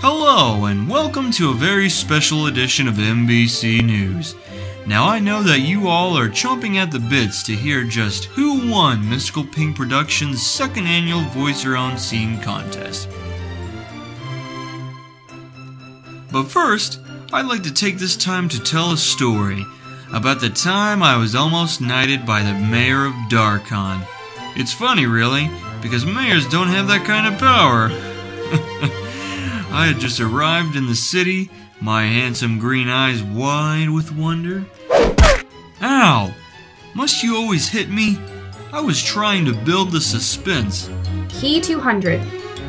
Hello, and welcome to a very special edition of NBC News. Now, I know that you all are chomping at the bits to hear just who won Mystical Ping Productions' second annual Voice Your Own Scene contest. But first, I'd like to take this time to tell a story about the time I was almost knighted by the mayor of Darkon. It's funny, really, because mayors don't have that kind of power. I had just arrived in the city, my handsome green eyes wide with wonder. Ow! Must you always hit me? I was trying to build the suspense. Key 200.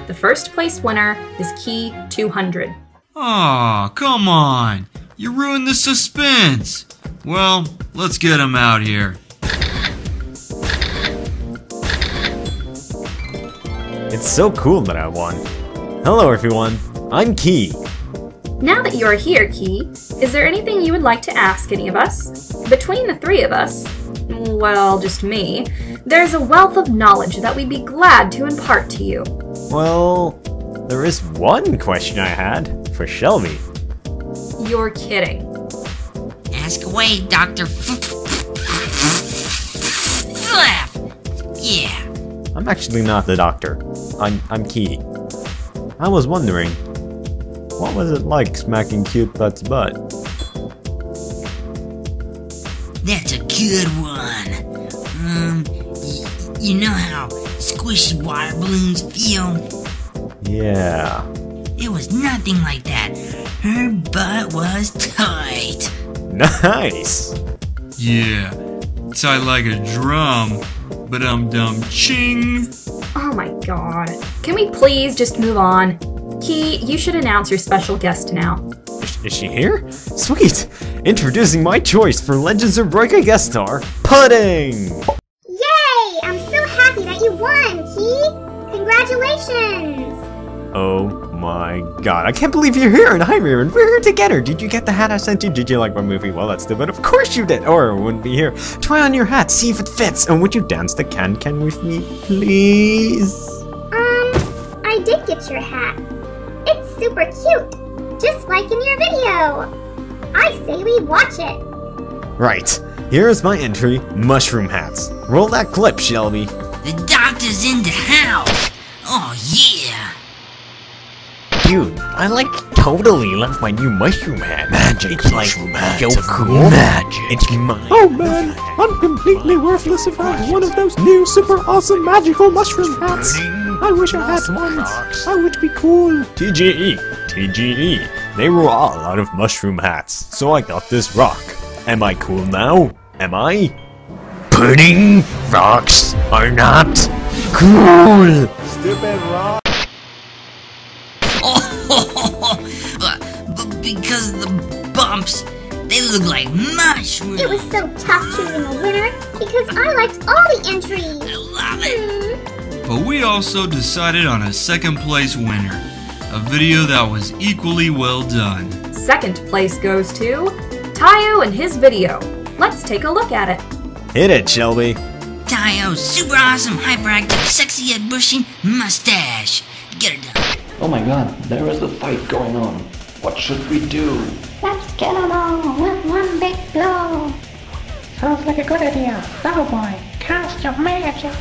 The first place winner is Key 200. Aw, ah, come on! You ruined the suspense! Well, let's get him out here. It's so cool that I won. Hello everyone, I'm Key. Now that you are here, Key, is there anything you would like to ask any of us? Between the three of us, well, just me, there's a wealth of knowledge that we'd be glad to impart to you. Well, there is one question I had for Shelby. You're kidding. Ask away, Doctor. Laugh. Yeah. I'm actually not the doctor. I'm I'm Key. I was wondering, what was it like smacking cute butt's butt? That's a good one. Um, y- you know how squishy water balloons feel? Yeah. It was nothing like that. Her butt was tight. Nice. Yeah, tight like a drum, but um dum ching. Oh my god. Can we please just move on? Key, you should announce your special guest now. Is, is she here? Sweet. Introducing my choice for Legends of Breaker guest star, Pudding. Yay! I'm so happy that you won, Key! Congratulations! Oh my god, I can't believe you're here and I'm here and we're here together. Did you get the hat I sent you? Did you like my movie? Well, that's stupid. Of course you did, or I wouldn't be here. Try on your hat, see if it fits, and would you dance the can-can with me, please? I did get your hat. It's super cute, just like in your video. I say we watch it. Right, here's my entry, mushroom hats. Roll that clip, Shelby. The doctor's in the house. Oh, yeah. Dude, I like totally love my new mushroom hat. Magic it's mushroom like hat. So cool. Magic. It's mine. Oh man, I'm completely worthless without one of those new super awesome magical mushroom hats. I wish I had one. I would be cool. TGE, TGE. They were all out of mushroom hats, so I got this rock. Am I cool now? Am I? Pudding rocks are not cool. Stupid rock. Oh, but because the bumps, they look like mushrooms. It was so tough choosing a winner because I liked all the entries. I love it. But we also decided on a second place winner, a video that was equally well done. Second place goes to Tayo and his video. Let's take a look at it. Hit it, Shelby. Tayo's super awesome, hyperactive, sexy yet bushing mustache. Get it done. Oh my god, there is a fight going on. What should we do? Let's kill them all with one big blow. Sounds like a good idea. Oh Cowboy, cast your magic.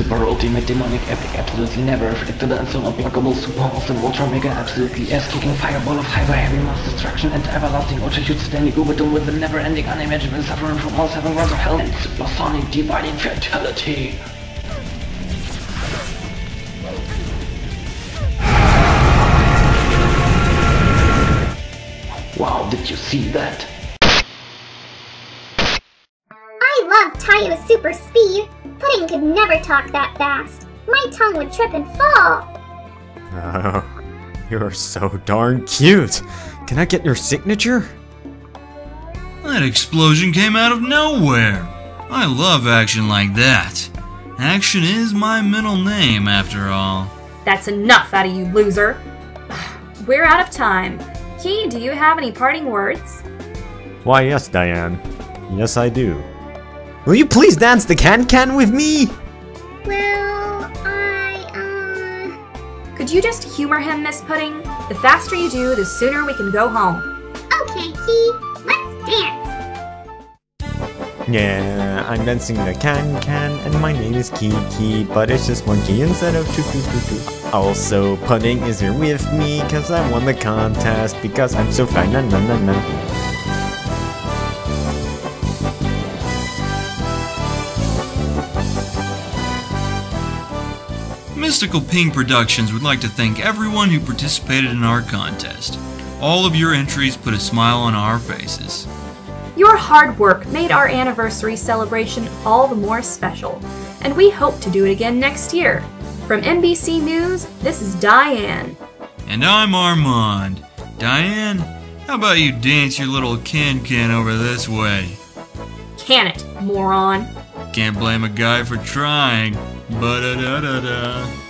Super ultimate demonic epic absolutely never and so unblockable super awesome ultra mega absolutely ass kicking fireball of hyper heavy mass destruction and everlasting ultra huge standing uberdom with the never ending unimaginable suffering from all seven worlds of hell and supersonic dividing fatality. Wow, did you see that? I love Tayo's super speed. Pudding could never talk that fast. My tongue would trip and fall. Oh, you're so darn cute. Can I get your signature? That explosion came out of nowhere. I love action like that. Action is my middle name, after all. That's enough out of you, loser. We're out of time. Key, do you have any parting words? Why, yes, Diane. Yes, I do. Will you please dance the can-can with me? Well, I, uh... Could you just humor him, Miss Pudding? The faster you do, the sooner we can go home. Okay, Key, let's dance. Yeah, I'm dancing the can can, and my name is Kiki, but it's just one key instead of two two two two. Also, Pudding is here with me, cause I won the contest, because I'm so fine, na na na na. Mystical Ping Productions would like to thank everyone who participated in our contest. All of your entries put a smile on our faces. Your hard work made our anniversary celebration all the more special, and we hope to do it again next year. From NBC News, this is Diane. And I'm Armand. Diane, how about you dance your little can can over this way? Can it, moron? Can't blame a guy for trying. Ba da da da da.